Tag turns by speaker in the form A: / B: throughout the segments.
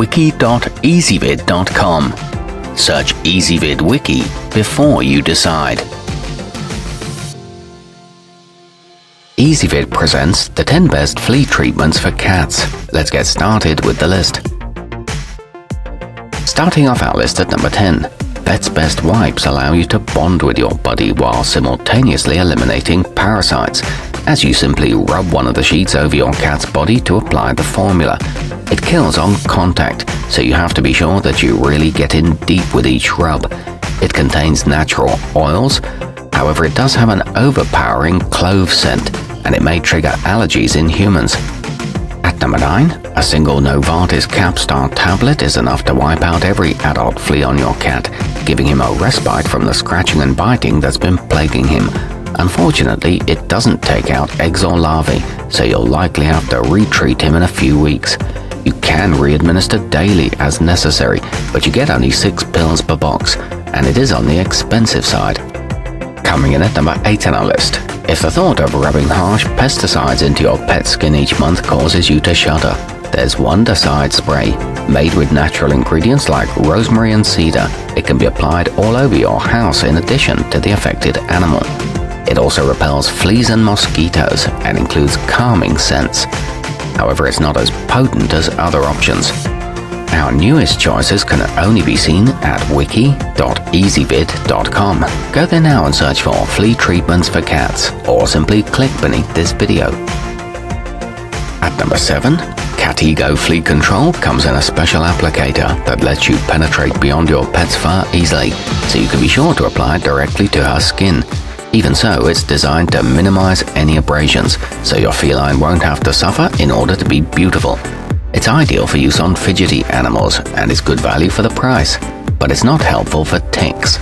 A: wiki.ezvid.com. Search Ezvid Wiki before you decide. Ezvid presents the 10 best flea treatments for cats. Let's get started with the list. Starting off our list at number 10. Vet's Best Wipes allow you to bond with your buddy while simultaneously eliminating parasites, as you simply rub one of the sheets over your cat's body to apply the formula. It kills on contact, so you have to be sure that you really get in deep with each rub. It contains natural oils, however it does have an overpowering clove scent, and it may trigger allergies in humans. At number 9, a single Novartis Capstar tablet is enough to wipe out every adult flea on your cat, giving him a respite from the scratching and biting that's been plaguing him. Unfortunately, it doesn't take out eggs or larvae, so you'll likely have to retreat him in a few weeks. You can re-administer daily as necessary, but you get only 6 pills per box, and it is on the expensive side. Coming in at number 8 on our list. If the thought of rubbing harsh pesticides into your pet's skin each month causes you to shudder, there's Wondercide Spray. Made with natural ingredients like rosemary and cedar, it can be applied all over your house in addition to the affected animal. It also repels fleas and mosquitoes and includes calming scents. However, it's not as potent as other options. Our newest choices can only be seen at wiki.ezvid.com. Go there now and search for flea treatments for cats, or simply click beneath this video. At number 7, Catego Flea Control comes in a special applicator that lets you penetrate beyond your pet's fur easily, so you can be sure to apply it directly to her skin. Even so, it's designed to minimize any abrasions, so your feline won't have to suffer in order to be beautiful. It's ideal for use on fidgety animals and is good value for the price, but it's not helpful for ticks.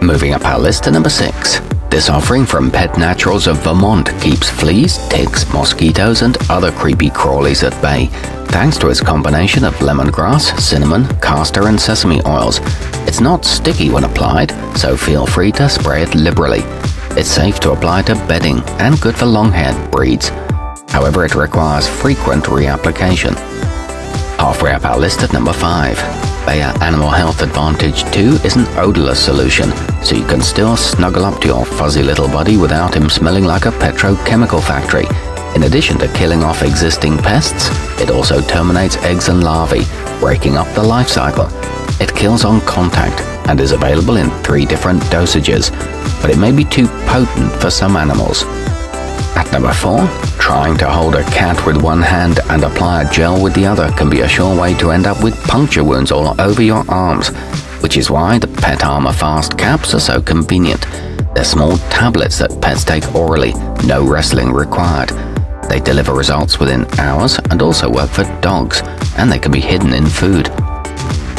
A: Moving up our list to number 6. This offering from Pet Naturals of Vermont keeps fleas, ticks, mosquitoes, and other creepy crawlies at bay, thanks to its combination of lemongrass, cinnamon, castor, and sesame oils. It's not sticky when applied, so feel free to spray it liberally. It's safe to apply to bedding and good for long-haired breeds. However, it requires frequent reapplication. Halfway up our list at number 5. Bayer Animal Health Advantage 2 is an odorless solution, so you can still snuggle up to your fuzzy little buddy without him smelling like a petrochemical factory. In addition to killing off existing pests, it also terminates eggs and larvae, breaking up the life cycle. It kills on contact and is available in three different dosages, but it may be too potent for some animals. At number 4, trying to hold a cat with one hand and apply a gel with the other can be a sure way to end up with puncture wounds all over your arms, which is why the Pet Armor Fast Caps are so convenient. They're small tablets that pets take orally, no wrestling required. They deliver results within hours and also work for dogs, and they can be hidden in food.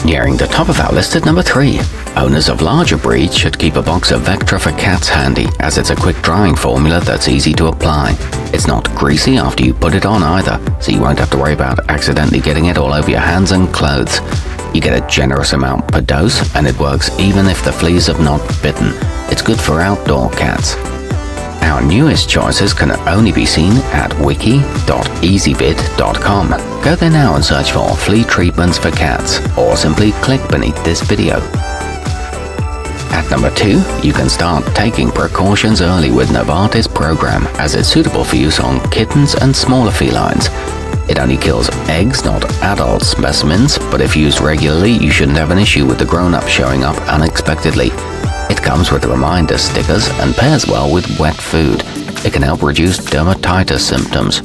A: Nearing the top of our list at number 3. Owners of larger breeds should keep a box of Vectra for cats handy, as it's a quick drying formula that's easy to apply. It's not greasy after you put it on either, so you won't have to worry about accidentally getting it all over your hands and clothes. You get a generous amount per dose, and it works even if the fleas have not bitten. It's good for outdoor cats. Our newest choices can only be seen at wiki.ezvid.com. Go there now and search for flea treatments for cats, or simply click beneath this video. At number 2, you can start taking precautions early with Novartis program as it's suitable for use on kittens and smaller felines. It only kills eggs, not adult specimens, but if used regularly, you shouldn't have an issue with the grown-up showing up unexpectedly. It comes with reminder stickers and pairs well with wet food. It can help reduce dermatitis symptoms.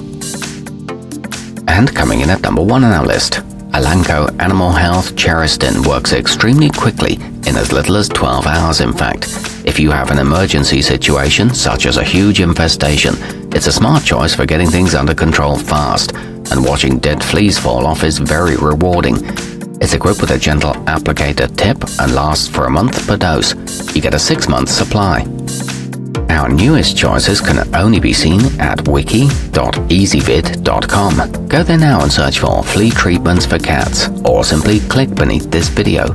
A: And coming in at number 1 on our list, Elanco Animal Health Cheristin works extremely quickly, in as little as 12 hours in fact. If you have an emergency situation, such as a huge infestation, it's a smart choice for getting things under control fast, and watching dead fleas fall off is very rewarding. It's equipped with a gentle applicator tip and lasts for a month per dose. You get a 6-month supply. Our newest choices can only be seen at wiki.ezvid.com. Go there now and search for flea treatments for cats, or simply click beneath this video.